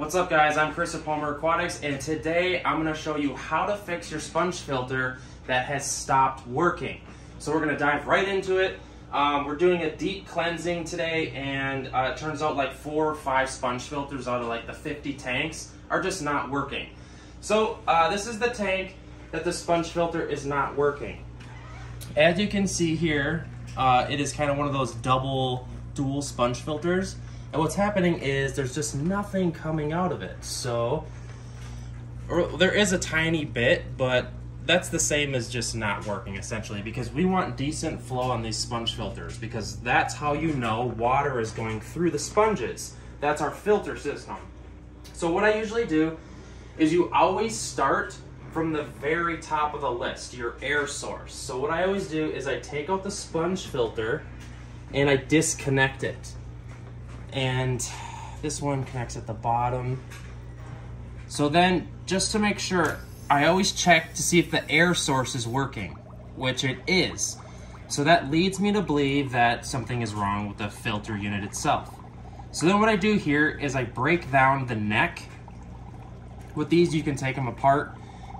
What's up guys, I'm Chris of Palmer Aquatics and today I'm going to show you how to fix your sponge filter that has stopped working. So we're going to dive right into it. Um, we're doing a deep cleansing today and uh, it turns out like four or five sponge filters out of like the 50 tanks are just not working. So uh, this is the tank that the sponge filter is not working. As you can see here, uh, it is kind of one of those double dual sponge filters. And what's happening is there's just nothing coming out of it. So there is a tiny bit, but that's the same as just not working essentially because we want decent flow on these sponge filters because that's how you know water is going through the sponges. That's our filter system. So what I usually do is you always start from the very top of the list, your air source. So what I always do is I take out the sponge filter and I disconnect it. And this one connects at the bottom. So then, just to make sure, I always check to see if the air source is working, which it is. So that leads me to believe that something is wrong with the filter unit itself. So then what I do here is I break down the neck. With these, you can take them apart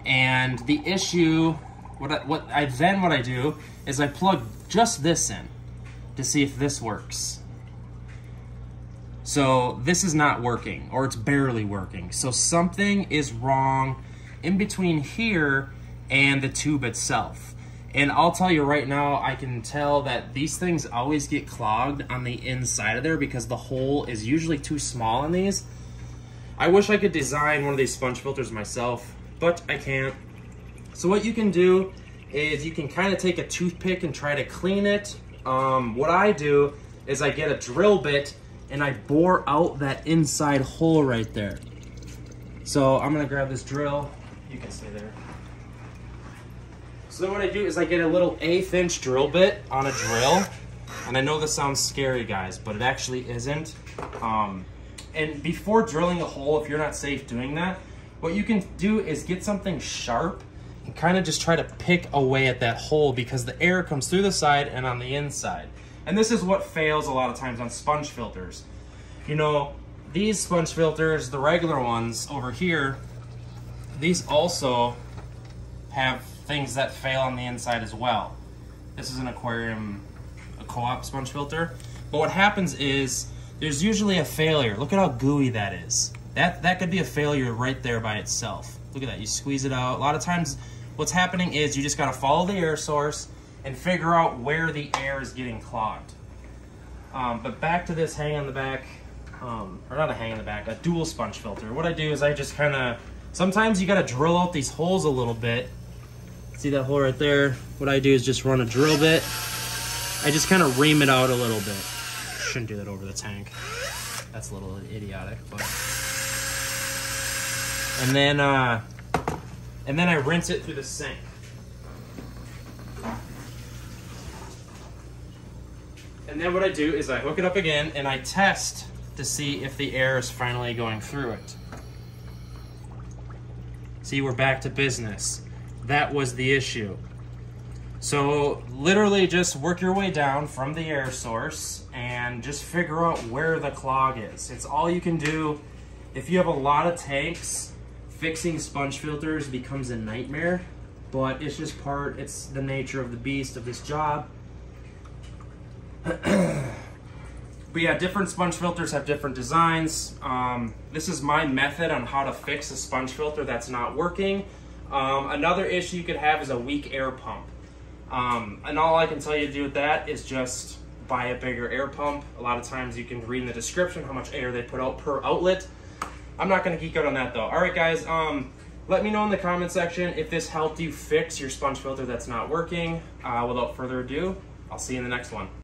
and the issue, what I, what I then what I do is I plug just this in to see if this works. So this is not working or it's barely working. So something is wrong in between here and the tube itself. And I'll tell you right now, I can tell that these things always get clogged on the inside of there because the hole is usually too small on these. I wish I could design one of these sponge filters myself but I can't. So what you can do is you can kind of take a toothpick and try to clean it. Um, what I do is I get a drill bit and I bore out that inside hole right there. So I'm gonna grab this drill. You can stay there. So then what I do is I get a little eighth inch drill bit on a drill. And I know this sounds scary guys, but it actually isn't. Um, and before drilling a hole, if you're not safe doing that, what you can do is get something sharp and kind of just try to pick away at that hole because the air comes through the side and on the inside. And this is what fails a lot of times on sponge filters. You know, these sponge filters, the regular ones over here, these also have things that fail on the inside as well. This is an aquarium, a co-op sponge filter. But what happens is there's usually a failure. Look at how gooey that is. That, that could be a failure right there by itself. Look at that, you squeeze it out. A lot of times what's happening is you just gotta follow the air source and figure out where the air is getting clogged. Um, but back to this hang on the back, um, or not a hang on the back, a dual sponge filter. What I do is I just kind of, sometimes you gotta drill out these holes a little bit. See that hole right there? What I do is just run a drill bit. I just kind of ream it out a little bit. Shouldn't do that over the tank. That's a little idiotic, but and then uh, and then I rinse it through the sink. And then what I do is I hook it up again and I test to see if the air is finally going through it. See, we're back to business. That was the issue. So literally just work your way down from the air source and just figure out where the clog is. It's all you can do. If you have a lot of tanks, fixing sponge filters becomes a nightmare, but it's just part, it's the nature of the beast of this job. But yeah, different sponge filters have different designs. Um, this is my method on how to fix a sponge filter that's not working. Um, another issue you could have is a weak air pump. Um, and all I can tell you to do with that is just buy a bigger air pump. A lot of times you can read in the description how much air they put out per outlet. I'm not going to geek out on that though. All right, guys. Um, let me know in the comment section if this helped you fix your sponge filter that's not working. Uh, without further ado, I'll see you in the next one.